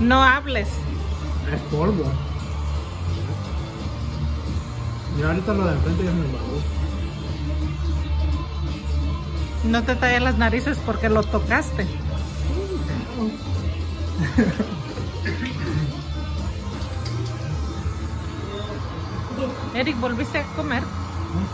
No hables. Es polvo. Y ahorita lo de enfrente ya me bajó. No te talles las narices porque lo tocaste. Eric, ¿volviste a comer? Un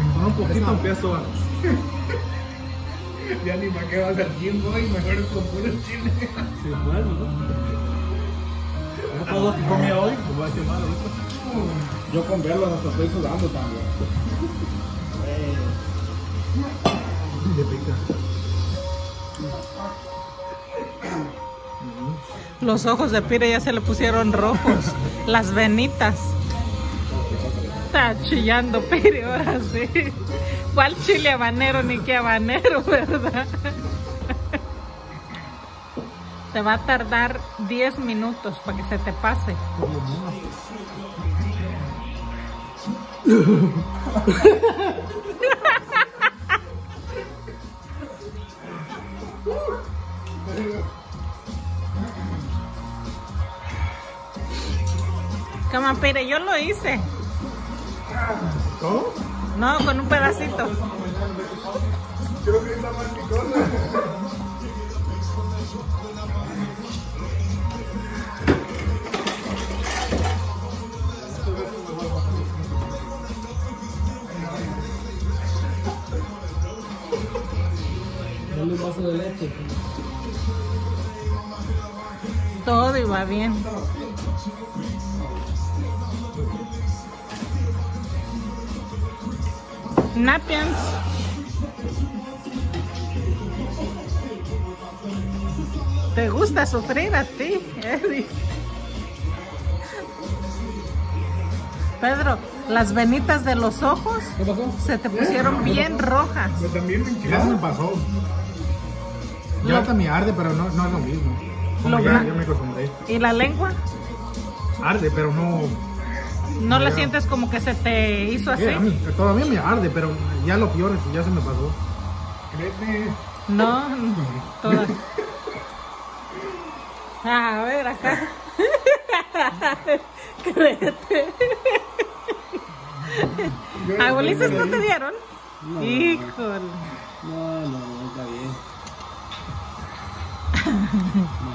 Y un poquito. empiezo a... ya ni para qué vas al gym, voy, mejor con puro chile. Sí, bueno, ¿no? No todo lo que comía hoy, pues voy a decir mal ahorita. Yo con verlo hasta estoy sudando también. Le pica. Los ojos de Pire ya se le pusieron rojos. Las venitas. Está chillando Pire ahora sí. ¿Cuál chile habanero ni qué habanero, verdad? Te va a tardar 10 minutos para que se te pase. Cama Pire, yo lo hice. ¿Cómo? No, con un pedacito. Creo que está más picosa. Dale un vaso de leche. Todo iba bien. Napians. ¿Te gusta sufrir a ti, Eric? Pedro, las venitas de los ojos ¿Qué pasó? se te pusieron bien rojas. Pero también me Ya se me pasó. Ya hasta me arde, pero no, no es lo mismo. Como Lo ya, ya me acostumbré. ¿Y la lengua? Arde, pero no. ¿No la sientes como que se te hizo así? A mí, todavía me arde, pero ya lo peor es que ya se me pasó. Créeme. No, todas. Ah, a ver, acá. Créete. Yo- ¿Abuelitas no te dieron? No. Híjole. No, no, no, está bien.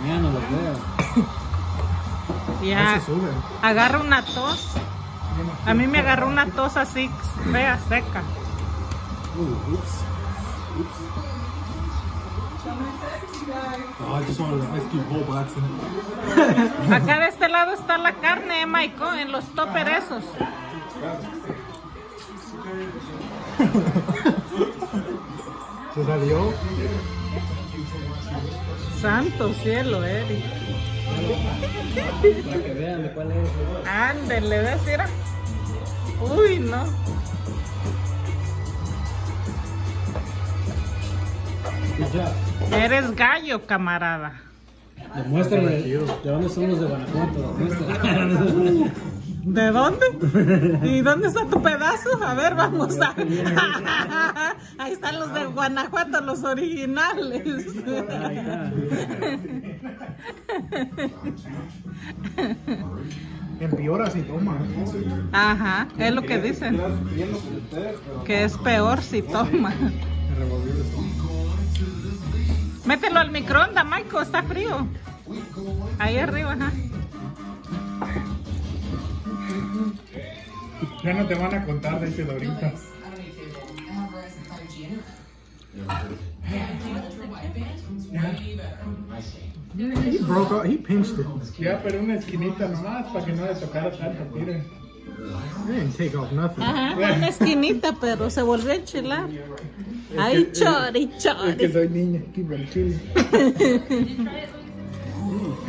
Mañana los veo. Ya. Se sube. Agarra una tos. A mí me agarró una tos así, fea, seca. Uh, I just whole boxing. Acá de este lado está la carne, ¿eh, Maiko? En los topper esos. Se salió. Santo cielo, Eric. Para que vean de cuál es. Ándele, ¿ves? Mira. Uy, no. Eres gallo, camarada. Demuéstrame de dónde son los de Guanajuato. ¿De dónde? ¿Y dónde está tu pedazo? A ver, vamos a. Ahí están los de Guanajuato, los originales. Empeora si toma. Ajá, es lo que dicen. Que es peor si toma. Mételo al microondas, Michael, está frío. Ahí arriba, ajá. Ya no te van a contar de ese Dorita. He broke out, he pinched it. Ya, pero una esquinita nomás para que no le tocara tanto, miren. He didn't take off nothing. Ajá, una esquinita, pero se volvió a enchilar. Ay, chori, Es que chori. soy niña, aquí por el chile.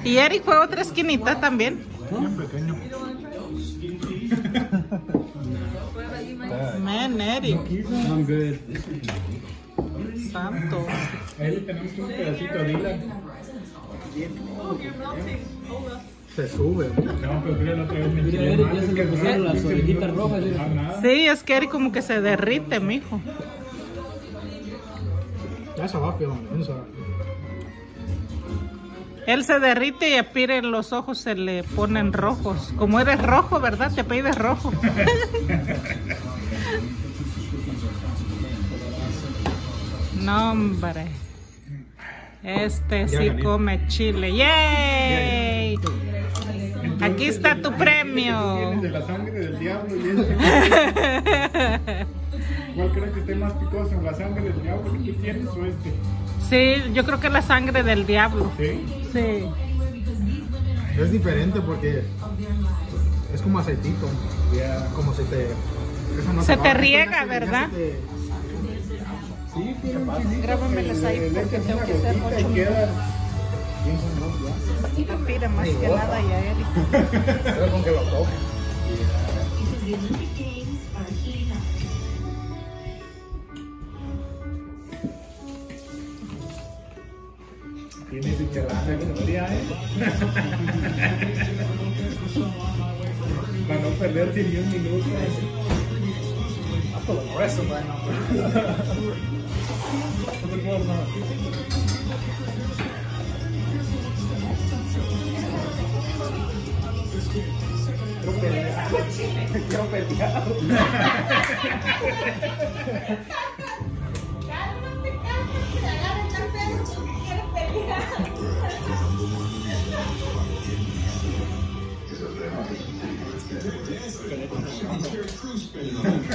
Y Eric fue a otra esquinita también. Pequeño. Men, Eric, I'm good. santo. Le tenemos un pedacito de. Se sube. Pero Mira, Eric, ya se que le pusieron las orejitas rojas. Sí, es que Eric como que se derrite, mijo. That's a lot, feeling. I'm sorry. Él se derrite y a Pire los ojos se le ponen rojos. Como eres rojo, ¿verdad? Te pides rojo. no, hombre. Este sí come chile. ¡Yay! Aquí está tu premio. Tienes de la sangre del diablo. ¿Cuál crees que esté más picoso? ¿La sangre del diablo que tú tienes o este? Sí, yo creo que es la sangre del diablo. Sí. Sí. Es diferente porque es como aceitito. Como si te. no Se te riega, se- ¿verdad? se te- Sí, tiene chilito. Grábamelas que ahí porque tengo que hacer mucho. y queda bien sabroso, ¿ya? A Pire más que nada y a Eric. Pero con que lo toque. Tienes chelaje todavía, ¿eh? Para no perderte ni un minuto. feel aggressive right now. Put the gloves on. Quiero pelear.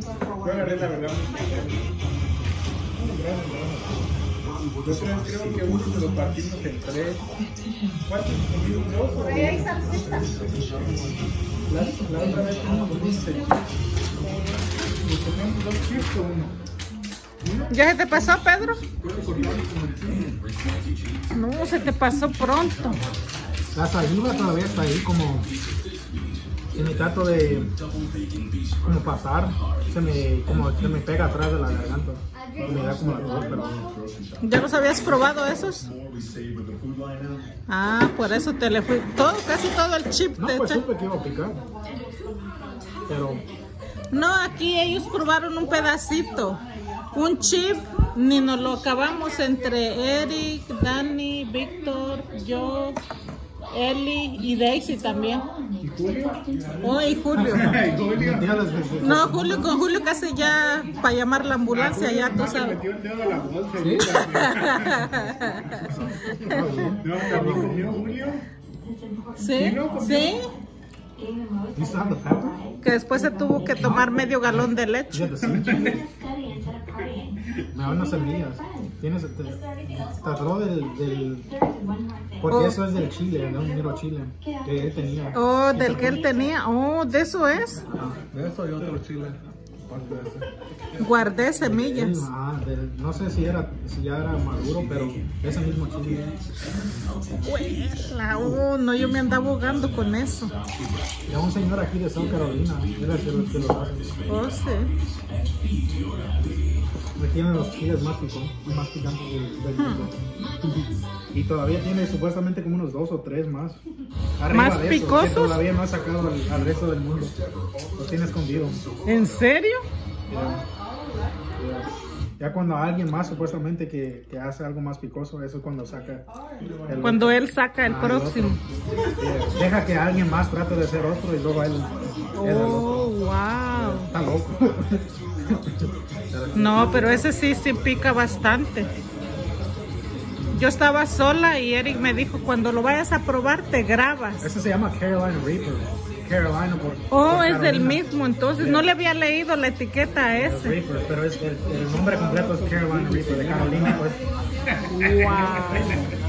Yo agarré la verdad. Yo creo, creo que uno se lo partimos en tres. ¿Cuántos comimos? ¿Dos o Ahí hay salsita. La, la otra vez comimos un chips. Nos comimos dos chips o uno. ¿Ya se te pasó, Pedro? No, se te pasó pronto. La saliva todavía está ahí como y me trato de como pasar se me como se me pega atrás de la garganta me da como la tos pero ¿Ya los habías probado esos? Ah, por eso te le fui. Todo, casi todo el chip no te pues supe que iba a picar pero No, aquí ellos probaron un pedacito. Un chip, ni nos lo acabamos entre Eric, Dani, Víctor, yo, Eli y Daisy también. ¿Y Julio? Oh, y Julio. Las No, Julio, con Julio casi ya para llamar la ambulancia, ya tú sabes. metió el dedo a la bolsa. No, también comió Julio. Sí, sí, que después se tuvo que tomar medio galón de leche. me dan unas semillas tienes te, trató del, del porque Oh. eso es del chile de un miro chile que él tenía Oh, del que él tenía. Oh, de eso es. de eso y otro chile. Guardé semillas. Ah, del- no sé si era si ya era maduro, pero ese mismo chile. La oh, no, yo me andaba ahogando con eso. Ya un señor aquí de South Carolina, él es el que lo hace. Oh, sí. Me tiene los chiles más, pico, más picantes del, del mundo. Y todavía tiene supuestamente como unos dos o tres más. Arriba ¿Más de eso, picosos? Que todavía no ha sacado al, al resto del mundo. Los tiene escondido. ¿En serio? Ya, cuando alguien más supuestamente que, que hace algo más picoso, eso es cuando saca el Cuando él saca el Ah, próximo. Deja que alguien más trate de ser otro y luego él, Oh, otro. wow. Está loco. No, pero ese sí, sí pica bastante. Yo estaba sola y Eric me dijo, cuando lo vayas a probar, te grabas. Ese se llama Carolina Reaper. Carolina por. Oh, por es del Carolina. mismo, entonces no le había leído la etiqueta a El ese. Reaper, pero es, el, el nombre completo es Carolina Reaper de Carolina. Pues. Wow.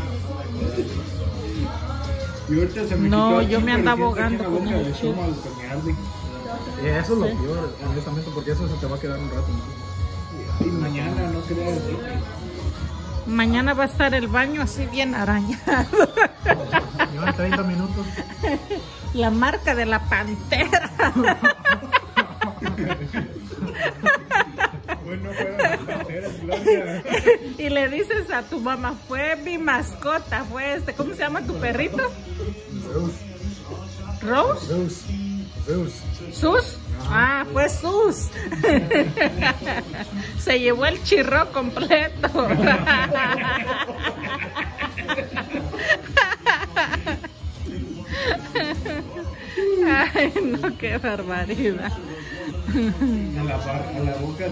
Y ahorita se me No, yo me andaba ahogando con el chile. Eh, Eso es lo peor, honestamente, porque eso se te va a quedar un rato. ¿no? Y mañana, no creas. Mañana va a estar el baño así bien arañado. Llevan 30 minutos. La marca de la pantera. Bueno, fueron las panteras, Gloria. y le dices a tu mamá, fue mi mascota, fue este, ¿cómo se llama tu perrito? Zeus, ¿Rose? Zeus, Zeus. ¿Sus? Ah, fue Sus. Se llevó el chirro completo. Ay, no, qué barbaridad. A la, a la boca.